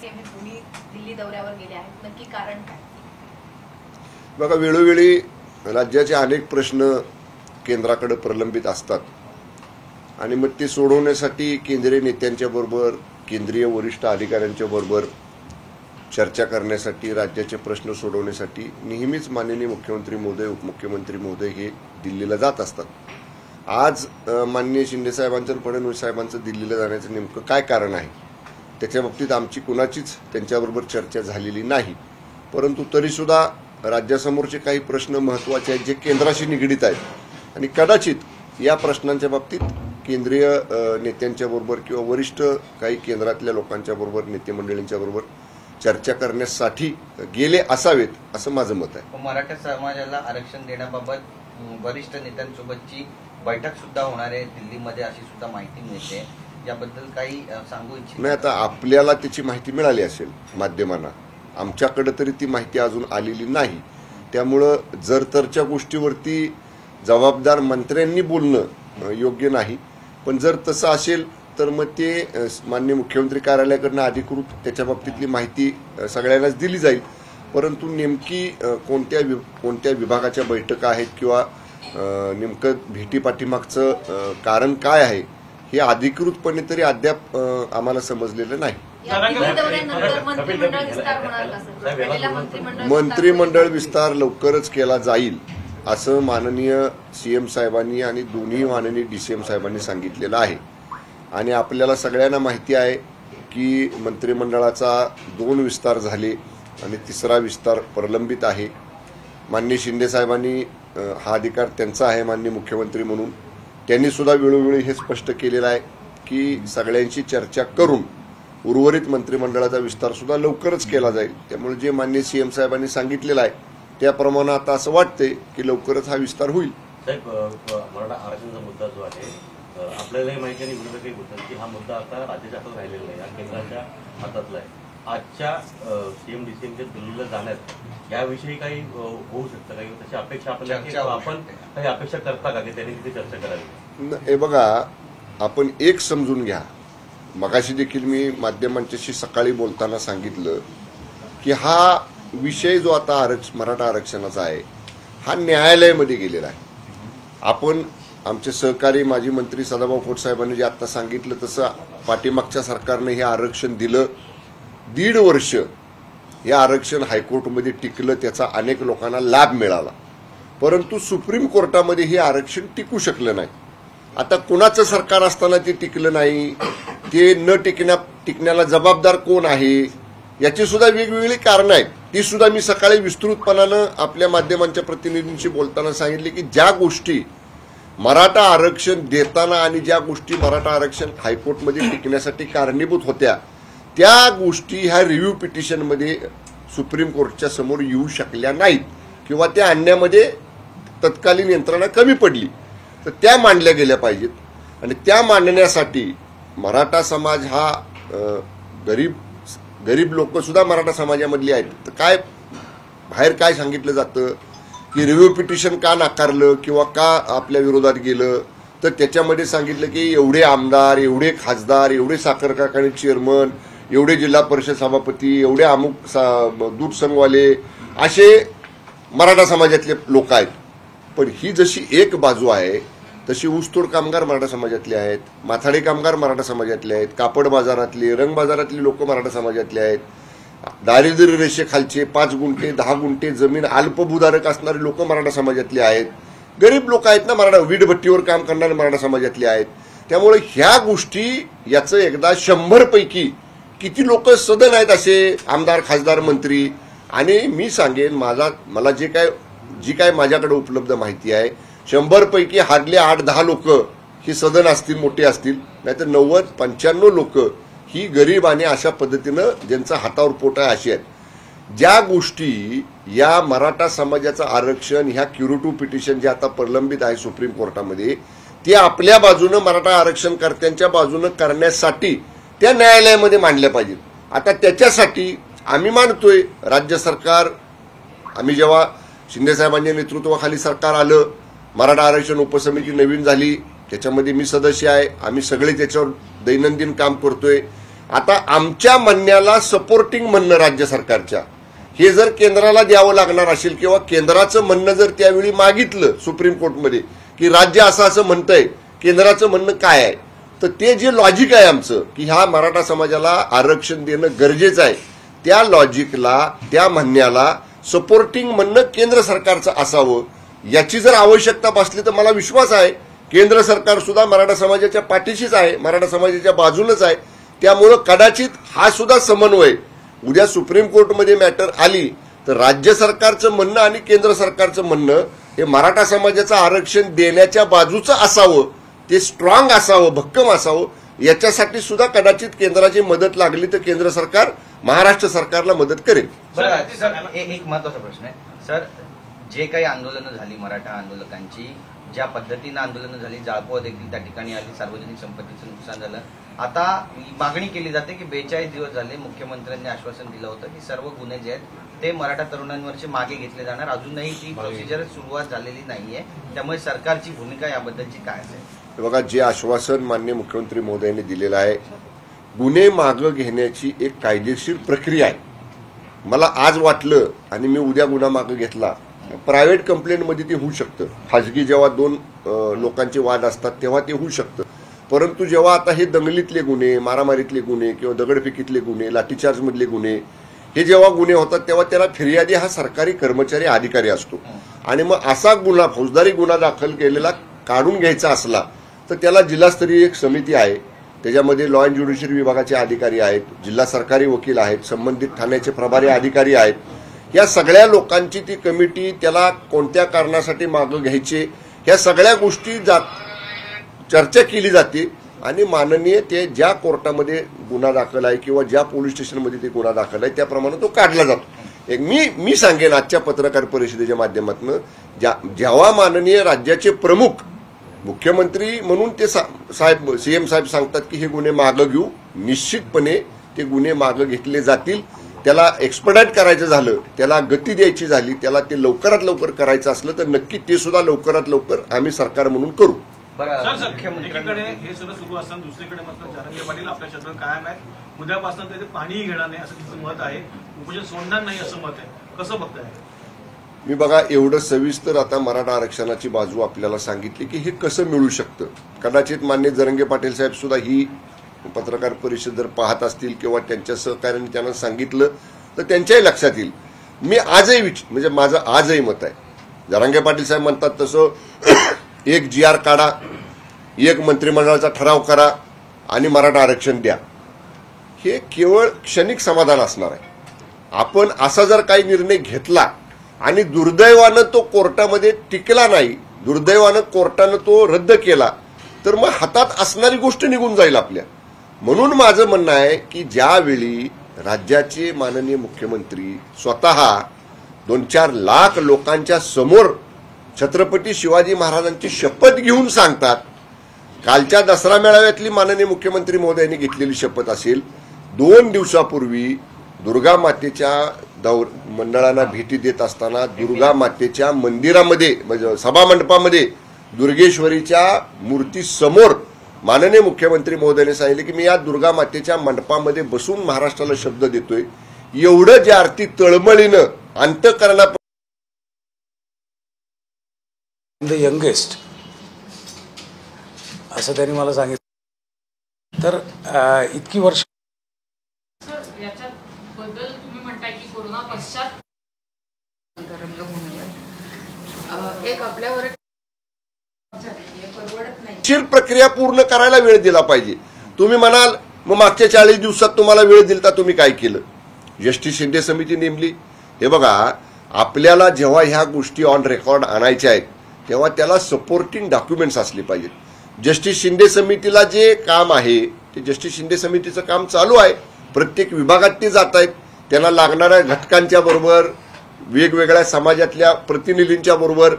DCM हे दोन्ही दिल्ली दौऱ्यावर गेले आहेत. नक्की कारण काय? बघा वेळोवेळी राज्याचे अनेक प्रश्न केंद्राकडे प्रलंबित असतात. आणि मग ते सोडवण्यासाठी केंद्रीय नेत्यांच्या बरोबर केंद्रीय वरिष्ठ अधिकाऱ्यांच्या बरोबर चर्चा करण्यासाठी राज्याचे प्रश्न सोडवण्यासाठी नेहमीच माननीय मुख्यमंत्री महोदय उपमुख्यमंत्री महोदय हे दिल्लीला जात असतात. आज माननीय शिंदेसाहेबांचं आणि फडणवीस साहेबांचं दिल्लीला जाण्याचं नेमकं काय कारण आहे? त्याच्या बाबतीत आमची कुणाचीच त्यांच्याबरोबर चर्चा झालेली नाही. परंतु तरीसुद्धा राज्यासमोरचे काही प्रश्न महत्त्वाचे आहेत जे केंद्राशी निगडीत आहेत. आणि कदाचित या प्रश्नांच्या बाबतीत केंद्रीय नेत्यांच्याबरोबर नेत्यांच्या बरोबर किंवा वरिष्ठ काही केंद्रातल्या लोकांच्या बरोबर नेते बरोबर चर्चा करण्यासाठी गेले असावेत असं माझं मत आहे. मराठा समाजाला आरक्षण देण्याबाबत वरिष्ठ नेत्यांसोबतची बैठक सुद्धा होणार आहे. दिल्लीमध्ये अशी सुद्धा माहिती मिळते. याबद्दल काही सांगू इच्छित? नाही आता आपल्याला त्याची माहिती मिळाली असेल माध्यमांना. आमच्याकडे तरी ती माहिती अजून आलेली नाही. त्यामुळं जर तरच्या गोष्टीवरती जबाबदार मंत्र्यांनी बोलणं योग्य नाही. पण जर तसं असेल तर मग ते मान्य मुख्यमंत्री कार्यालयाकडनं अधिकृत त्याच्या बाबतीतली माहिती सगळ्यांनाच दिली जाईल. परंतु नेमकी कोणत्या वि- कोणत्या विभागाच्या बैठका आहेत किंवा नेमकं भेटी पाठीमागचं कारण काय आहे हे अधिकृतपणे तरी अद्याप आम्हाला समजलेलं नाही. मंत्रिमंडळ विस्तार लवकरच केला जाईल असं माननीय सीएम साहेबांनी आणि दोन्ही माननीय डीसीएम साहेबांनी सांगितलेलं आहे. आणि आपल्याला सगळ्यांना माहिती आहे की मंत्रिमंडळाचा दोन विस्तार झाले आणि तिसरा विस्तार प्रलंबित आहे. माननीय शिंदे साहेबांनी हा अधिकार त्यांचा आहे माननीय मुख्यमंत्री म्हणून. त्यांनी सुद्धा वेळोवेळी हे स्पष्ट केलेलं आहे की सगळ्यांशी चर्चा करून उर्वरित मंत्रिमंडळाचा विस्तार सुद्धा लवकरच केला जाईल. त्यामुळे जे माननीय सीएम साहेबांनी सांगितलेलं आहे त्याप्रमाणे आता असं वाटतंय की लवकरच हा विस्तार होईल. साहेब मराठा आरक्षणाचा मुद्दा जो आहे आपल्यालाही माहिती आणि विरोधकही बोलतात की हा मुद्दा आता राज्याच्या हातात राहिलेला नाही हा केंद्राच्या हातातला आहे. आजच्या सीएम डीसीएमच्या दिल्लीला जाण्यात याविषयी काही होऊ शकतं काही तशी अपेक्षा आपल्याला होऊ आपण. काही अपेक्षा करता का? की त्यांनी तिथे चर्चा करावी? हे बघा आपण एक समजून घ्या. मगाशी देखील मी माध्यमांच्याशी सकाळी बोलताना सांगितलं की हा विषय जो आता आरक्ष मराठा आरक्षणाचा आहे हा न्यायालयामध्ये गेलेला आहे. आपण आमचे सहकारी माजी मंत्री सदाभाऊ खोट साहेबांनी जे आता सांगितलं तसं पाठीमागच्या सरकारनं हे आरक्षण दिलं. दीड वर्ष हे आरक्षण हायकोर्टमध्ये टिकलं त्याचा अनेक लोकांना लाभ मिळाला. परंतु सुप्रीम कोर्टामध्ये हे आरक्षण टिकू शकलं नाही. आता कुणाचं सरकार असताना ते टिकलं नाही? ते न टिकण्या टिकण्याला जबाबदार कोण आहे? याची सुद्धा वेगवेगळी कारणं आहेत. ती सुद्धा मी सकाळी विस्तृतपणानं आपल्या माध्यमांच्या प्रतिनिधींशी बोलताना सांगितले की ज्या गोष्टी मराठा आरक्षण देताना आणि ज्या गोष्टी मराठा आरक्षण हायकोर्टमध्ये टिकण्यासाठी कारणीभूत होत्या त्या गोष्टी ह्या रिव्ह्यू पिटिशनमध्ये सुप्रीम कोर्टच्या समोर येऊ शकल्या नाहीत किंवा त्या आणण्यामध्ये तत्कालीन यंत्रणा कमी पडली. तर त्या मांडल्या गेल्या पाहिजेत. आणि त्या मांडण्यासाठी मराठा समाज हा गरीब गरीब लोक सुद्धा मराठा समाजामधली आहेत. तर काय बाहेर काय सांगितलं जातं? की रिव्ह्यू पिटिशन का नाकारलं किंवा का आपल्या विरोधात गेलं? तर त्याच्यामध्ये सांगितलं की एवढे आमदार एवढे खासदार एवढे साखर कारखाने चेअरमन एवढे जिल्हा परिषद सभापती एवढे अमुक सा- दूध संघवाले असे मराठा समाजातले लोक आहेत. पण ही जशी एक बाजू आहे तशी ऊसतोड कामगार मराठा समाजातले आहेत माथाडे कामगार मराठा समाजातले आहेत कापड बाजारातले रंग बाजारातले लोक मराठा समाजातले आहेत. दारिद्र्य रेषेखालचे पाच गुंठे दहा गुंठे जमीन अल्पभूधारक असणारे लोक मराठा समाजातले आहेत. गरीब लोक आहेत ना मराठा वीटभट्टीवर काम करणारे मराठा समाजातले आहेत. त्यामुळे ह्या गोष्टी याचं एकदा शंभरपैकी किती लोक सदन आहेत असे आमदार खासदार मंत्री आणि मी सांगेन माझा मला जे काय जी काय माझ्याकडे उपलब्ध माहिती आहे शंभर पैकी हार्डली आठ दहा लोक ही सदन असतील मोठी असतील नाहीतर नव्वद पंच्याण्णव लोक ही गरीब आणि अशा पद्धतीनं ज्यांचा हातावर पोट आहे अशी आहेत. ज्या गोष्टी या मराठा समाजाचं आरक्षण ह्या क्युरेटिव्ह पिटिशन जे आता प्रलंबित आहे सुप्रीम कोर्टामध्ये ते आपल्या बाजूनं मराठा आरक्षणकर्त्यांच्या बाजूनं करण्यासाठी त्या न्यायालयामध्ये मांडल्या पाहिजेत. आता त्याच्यासाठी आम्ही मानतोय राज्य सरकार आम्ही जेव्हा शिंदेसाहेबांच्या नेतृत्वाखाली सरकार आलं मराठा आरक्षण उपसमिती नवीन झाली त्याच्यामध्ये मी सदस्य आहे आम्ही सगळे त्याच्यावर दैनंदिन काम करतोय. आता आमच्या म्हणण्याला सपोर्टिंग म्हणणं राज्य सरकारच्या. हे जर केंद्राला द्यावं लागणार असेल किंवा केंद्राचं म्हणणं जर त्यावेळी मागितलं सुप्रीम कोर्टमध्ये की राज्य असं असं म्हणतंय केंद्राचं म्हणणं काय आहे? तर ते जे लॉजिक आहे आमचं की ह्या मराठा समाजाला आरक्षण देणं गरजेचं आहे त्या लॉजिकला त्या म्हणण्याला सपोर्टिंग म्हणणं केंद्र सरकारचं असावं. याची जर आवश्यकता भासली तर मला विश्वास आहे. केंद्र सरकार सुद्धा मराठा समाजाच्या पाठीशीच आहे. मराठा समाजाच्या बाजूनच आहे. त्यामुळं कदाचित हा सुद्धा समन्वय. उद्या सुप्रीम कोर्टमध्ये मॅटर आली तर राज्य सरकारचं म्हणणं आणि केंद्र सरकारचं म्हणणं हे मराठा समाजाचं आरक्षण देण्याच्या बाजूचं असावं. ते स्ट्रॉंग असावं भक्कम असावं. याच्यासाठी सुद्धा कदाचित केंद्राची मदत लागली तर केंद्र सरकार महाराष्ट्र सरकारला मदत करेल. एक महत्त्वाचा प्रश्न आहे. सर जे काही आंदोलनं झाली मराठा आंदोलकांची ज्या पद्धतीनं आंदोलनं झाली जाळपोळ देखील त्या ठिकाणी आली सार्वजनिक संपत्तीचं नुकसान झालं. आता मागणी केली जाते की बेचाळीस दिवस झाले मुख्यमंत्र्यांनी आश्वासन दिलं होतं की सर्व गुन्हे जे आहेत ते मराठा तरुणांवरचे मागे घेतले जाणार. अजूनही ती प्रोसिजर सुरुवात झालेली नाहीये. त्यामुळे सरकारची भूमिका याबद्दलची काय असेल? बघा जे आश्वासन मान्य मुख्यमंत्री महोदयांनी दिलेलं आहे गुन्हे मागं घेण्याची एक कायदेशीर प्रक्रिया आहे. मला आज वाटलं आणि मी उद्या गुन्हा मागं घेतला प्रायव्हेट कंप्लेंटमध्ये ते होऊ शकतं. खाजगी जेव्हा दोन लोकांचे वाद असतात तेव्हा ते होऊ शकतं. परंतु जेव्हा आता हे दंगलीतले गुन्हे मारामारीतले गुन्हे किंवा दगडफेकीतले गुन्हे लाठीचार्जमधले गुन्हे हे जेव्हा गुन्हे होतात तेव्हा त्याला फिर्यादी हा सरकारी कर्मचारी अधिकारी असतो. आणि मग असा गुन्हा फौजदारी गुन्हा दाखल केलेला काढून घ्यायचा असला तर त्याला जिल्हास्तरीय एक समिती आहे. त्याच्यामध्ये लॉ अँड ज्युडिशियरी विभागाचे अधिकारी आहेत जिल्हा सरकारी वकील आहेत संबंधित ठाण्याचे प्रभारी अधिकारी आहेत. या सगळ्या लोकांची ती कमिटी त्याला कोणत्या कारणासाठी मागं घ्यायचे ह्या सगळ्या गोष्टी जात चर्चा केली जाते आणि माननीय ते ज्या कोर्टामध्ये गुन्हा दाखल आहे किंवा ज्या पोलीस स्टेशनमध्ये ते गुन्हा दाखल आहे त्याप्रमाणे तो काढला जातो. एक मी मी सांगेन आजच्या पत्रकार परिषदेच्या माध्यमातून ज्या जेव्हा माननीय राज्याचे प्रमुख मुख्यमंत्री म्हणून ते सा- साहेब सीएम साहेब सांगतात की हे गुन्हे मागं घेऊ निश्चितपणे ते गुन्हे मागं घेतले जातील. त्याला एक्सपर्टाईट करायचं झालं त्याला गती द्यायची झाली त्याला ते लवकरात लवकर करायचं असलं तर नक्की ते सुद्धा लवकरात लवकर आम्ही सरकार म्हणून करू. एकीकडे हे सगळं सुरू असताना दुसरीकडे मात्र जारंगे पाटील आपल्या क्षेत्रात कायम आहेत. उद्यापासून ते पाणीही घेणार नाही असं तिचं मत आहे. उपोषण सोडणार नाही असं मत आहे. कसं बघताय? मी बघा एवढं सविस्तर आता मराठा आरक्षणाची बाजू आपल्याला सांगितली की हे कसं मिळू शकतं? कदाचित मान्य जरंगे पाटील साहेब सुद्धा ही पत्रकार परिषद जर पाहत असतील किंवा त्यांच्या सहकार्याने त्यांना सांगितलं तर त्यांच्याही लक्षात येईल. मी आजही विच म्हणजे माझं आजही मत आहे. जरांगे पाटील साहेब म्हणतात तसं एक जी आर काढा एक मंत्रिमंडळाचा ठराव करा आणि मराठा आरक्षण द्या. हे केवळ क्षणिक समाधान असणार आहे. आपण असा जर काही निर्णय घेतला आणि दुर्दैवानं तो कोर्टामध्ये टिकला नाही दुर्दैवानं कोर्टानं तो रद्द केला तर मग हातात असणारी गोष्ट निघून जाईल आपल्या. म्हणून माझं म्हणणं आहे की ज्यावेळी राज्याचे माननीय मुख्यमंत्री स्वतः दोन चार लाख लोकांच्या समोर छत्रपती शिवाजी महाराजांची शपथ घेऊन सांगतात कालच्या दसरा मेळाव्यातली माननीय मुख्यमंत्री महोदयांनी घेतलेली शपथ असेल दोन दिवसापूर्वी दुर्गा मातेच्या दौर मंडळांना भेटी देत असताना दुर्गा मातेच्या मंदिरामध्ये म्हणजे सभामंडपामध्ये दुर्गेश्वरीच्या मूर्तीसमोर माननीय मुख्यमंत्री महोदयांनी सांगितले की मी या दुर्गा मातेच्या मंडपामध्ये बसून महाराष्ट्राला शब्द देतोय. एवढं जे आरती तळमळीनं अंतकरणा द यंगेस्ट असं त्यांनी मला सांगितलं. तर अ, इतकी वर्ष सर याच्यात बद्दल तुम्ही म्हणताय की कोरोना पश्चात अं, एक आपल्यावर हे परवडत नाही शिर प्रक्रिया पूर्ण करायला वेळ दिला पाहिजे. तुम्ही म्हणाल मग मागच्या चाळीस दिवसात तुम्हाला वेळ दिलता तुम्ही काय केलं? जस्टिस शिंदे समिती नेमली. हे बघा आपल्याला जेव्हा ह्या गोष्टी ऑन रेकॉर्ड आणायच्या आहेत तेव्हा त्याला सपोर्टिंग डॉक्युमेंट्स असले पाहिजेत. जस्टिस शिंदे समितीला जे काम आहे ते जस्टिस शिंदे समितीचं काम चालू आहे. प्रत्येक विभागात ते जात आहेत. त्यांना लागणाऱ्या घटकांच्या बरोबर वेगवेगळ्या समाजातल्या प्रतिनिधींच्या बरोबर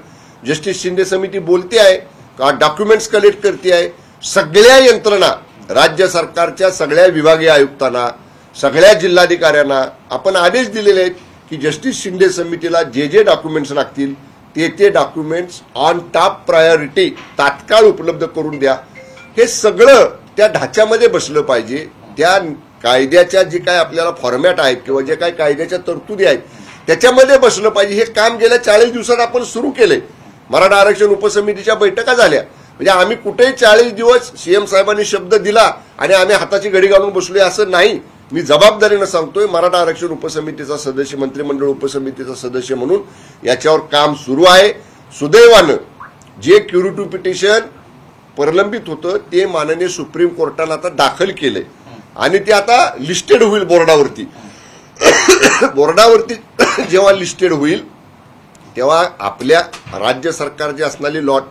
जस्टिस शिंदे समिती बोलते आहे. डॉक्युमेंट्स कलेक्ट करते आहे? सगळ्या यंत्रणा राज्य सरकारच्या सगळ्या विभागीय आयुक्तांना सगळ्या जिल्हाधिकाऱ्यांना आपण आदेश दिलेले आहेत की जस्टिस शिंदे समितीला जे जे डॉक्युमेंट्स लागतील ते ते डॉक्युमेंट्स ऑन टॉप प्रायोरिटी तात्काळ उपलब्ध करून द्या. हे सगळं त्या ढाच्यामध्ये बसलं पाहिजे. त्या कायद्याच्या जे काय आपल्याला फॉर्मॅट आहेत किंवा जे काय कायद्याच्या तरतुदी आहेत त्याच्यामध्ये बसलं पाहिजे. हे काम गेल्या चाळीस दिवसात आपण सुरू केले मराठा आरक्षण उपसमितीच्या बैठका झाल्या. म्हणजे आम्ही कुठेही चाळीस दिवस सीएम साहेबांनी शब्द दिला आणि आम्ही हाताची घडी घालून बसलोय असं नाही. मी जबाबदारीनं सांगतोय मराठा आरक्षण उपसमितीचा सदस्य मंत्रिमंडळ उपसमितीचा सदस्य म्हणून याच्यावर काम सुरू आहे. सुदैवानं जे क्युरिटी पिटिशन प्रलंबित होतं ते माननीय सुप्रीम कोर्टानं आता दाखल केलंय. आणि ते आता लिस्टेड होईल बोर्डावरती. बोर्डावरती जेव्हा लिस्टेड होईल तेव्हा आपल्या राज्य सरकारची असणारी लॉट